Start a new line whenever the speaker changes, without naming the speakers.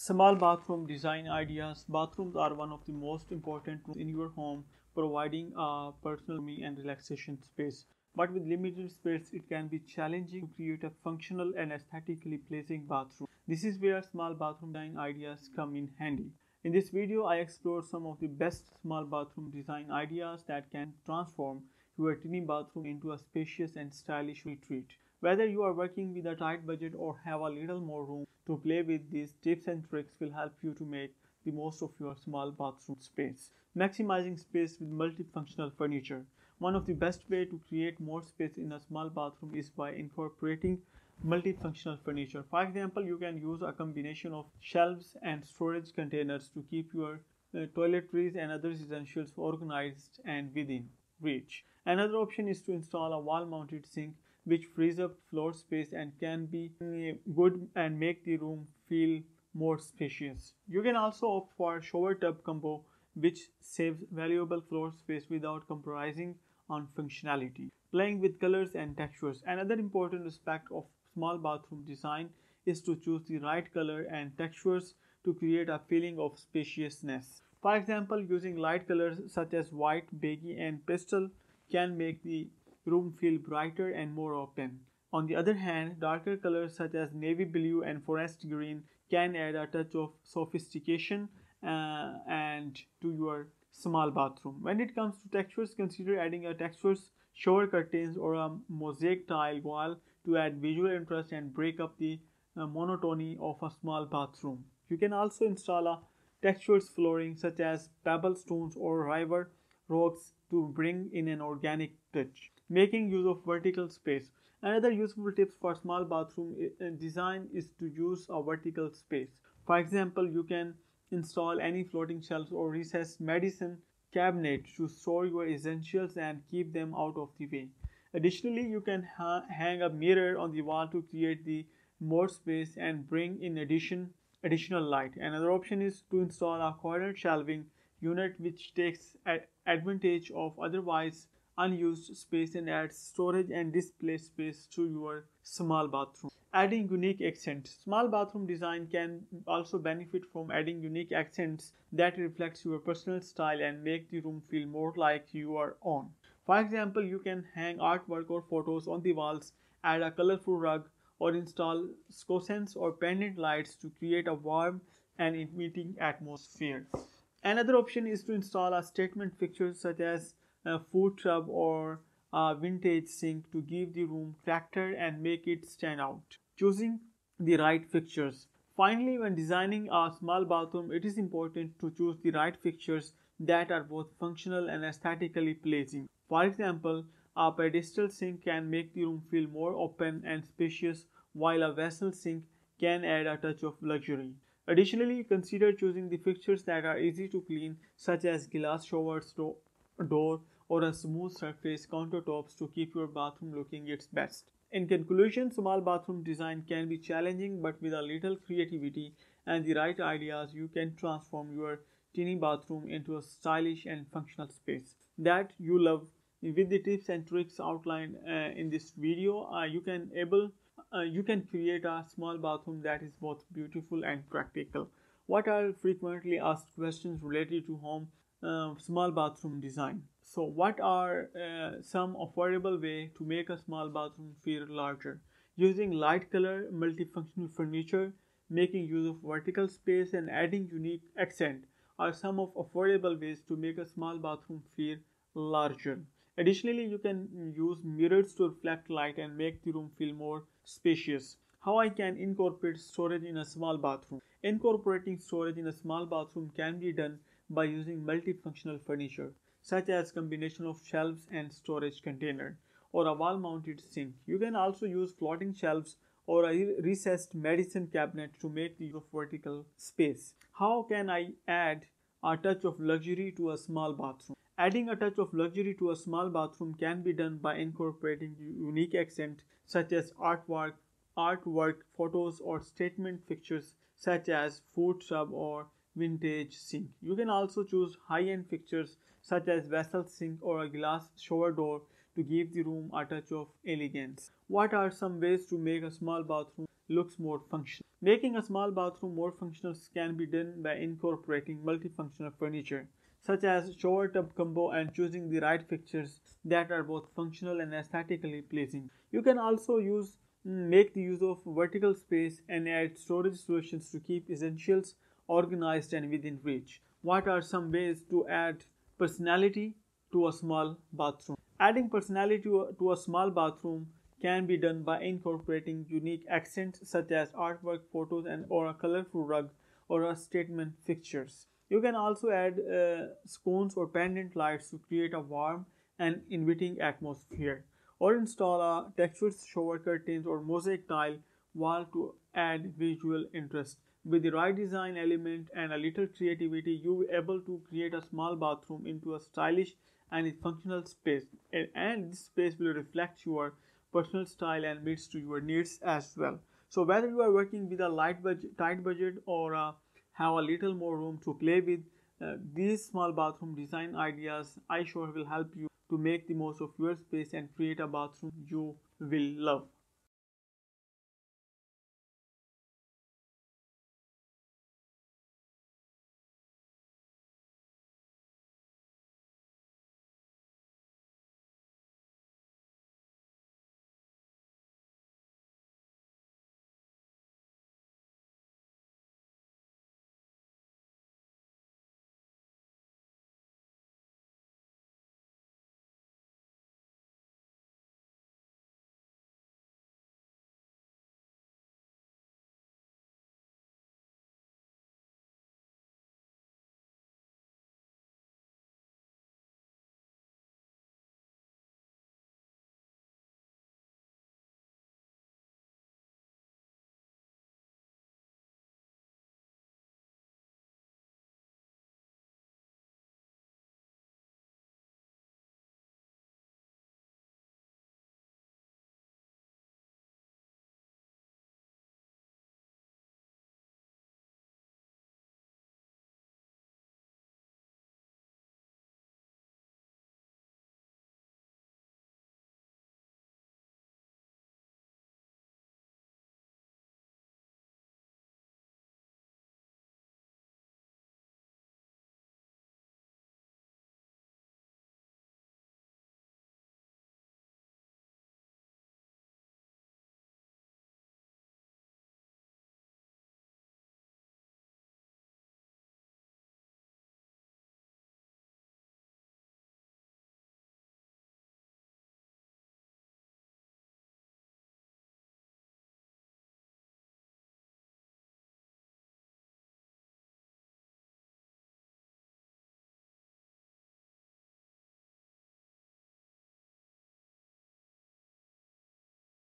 Small bathroom design ideas. Bathrooms are one of the most important rooms in your home, providing a personal me and relaxation space. But with limited space, it can be challenging to create a functional and aesthetically pleasing bathroom. This is where small bathroom design ideas come in handy. In this video, I explore some of the best small bathroom design ideas that can transform your tiny bathroom into a spacious and stylish retreat. Whether you are working with a tight budget or have a little more room to play with, these tips and tricks will help you to make the most of your small bathroom space. Maximizing space with multifunctional furniture. One of the best way to create more space in a small bathroom is by incorporating multifunctional furniture. For example, you can use a combination of shelves and storage containers to keep your uh, toiletries and other essentials organized and within reach. Another option is to install a wall mounted sink which frees up floor space and can be good and make the room feel more spacious. You can also opt for shower tub combo which saves valuable floor space without compromising on functionality. Playing with colors and textures. Another important aspect of small bathroom design is to choose the right color and textures to create a feeling of spaciousness. For example, using light colors such as white, beige and pastel can make the room feel brighter and more open. On the other hand, darker colors such as navy blue and forest green can add a touch of sophistication uh, and to your small bathroom. When it comes to textures, consider adding a textures shower curtains or a mosaic tile wall to add visual interest and break up the uh, monotony of a small bathroom. You can also install a textures flooring such as pebble stones or river rocks to bring in an organic touch making use of vertical space. Another useful tips for small bathroom uh, design is to use a vertical space. For example, you can install any floating shelves or recessed medicine cabinet to store your essentials and keep them out of the way. Additionally, you can ha hang a mirror on the wall to create the more space and bring in addition additional light. Another option is to install a corner shelving unit which takes advantage of otherwise unused space and adds storage and display space to your small bathroom. Adding unique accents. Small bathroom design can also benefit from adding unique accents that reflects your personal style and make the room feel more like your own. For example, you can hang artwork or photos on the walls, add a colorful rug, or install sconces or pendant lights to create a warm and inviting atmosphere. Another option is to install a statement fixture such as a food tub or a vintage sink to give the room character and make it stand out. Choosing the right fixtures. Finally, when designing a small bathroom, it is important to choose the right fixtures that are both functional and aesthetically pleasing. For example, a pedestal sink can make the room feel more open and spacious, while a vessel sink can add a touch of luxury. Additionally, consider choosing the fixtures that are easy to clean, such as glass showers, door, or a smooth surface countertops to keep your bathroom looking its best. In conclusion, small bathroom design can be challenging, but with a little creativity and the right ideas, you can transform your tiny bathroom into a stylish and functional space that you love. With the tips and tricks outlined uh, in this video, uh, you can able uh, you can create a small bathroom that is both beautiful and practical. What are frequently asked questions related to home uh, small bathroom design? So what are uh, some affordable way to make a small bathroom feel larger? Using light color multifunctional furniture, making use of vertical space and adding unique accent are some of affordable ways to make a small bathroom feel larger. Additionally, you can use mirrors to reflect light and make the room feel more spacious. How I can incorporate storage in a small bathroom. Incorporating storage in a small bathroom can be done by using multifunctional furniture such as combination of shelves and storage container or a wall mounted sink. You can also use floating shelves or a recessed medicine cabinet to make use of vertical space. How can I add a touch of luxury to a small bathroom? Adding a touch of luxury to a small bathroom can be done by incorporating unique accent such as artwork, artwork, photos or statement fixtures such as food tub or vintage sink. You can also choose high-end fixtures such as vessel sink or a glass shower door to give the room a touch of elegance. What are some ways to make a small bathroom looks more functional. Making a small bathroom more functional can be done by incorporating multifunctional furniture such as shower tub combo and choosing the right fixtures that are both functional and aesthetically pleasing. You can also use mm, make the use of vertical space and add storage solutions to keep essentials organized and within reach. What are some ways to add personality to a small bathroom? Adding personality to a, small bathroom can be done by incorporating unique accents such as artwork, photos, and or a colorful rug or a statement fixtures. You can also add uh, sconces or pendant lights to create a warm and inviting atmosphere, or install a textured shower curtains or mosaic tile wall to add visual interest. With the right design element and a little creativity, you will be able to create a small bathroom into a stylish and functional space, and this space will reflect your personal style and meets to your needs as well. So whether you are working with a light budget, tight budget or uh, have a little more room to play with, uh, these small bathroom design ideas I sure will help you to make the most of your space and create a bathroom you will love.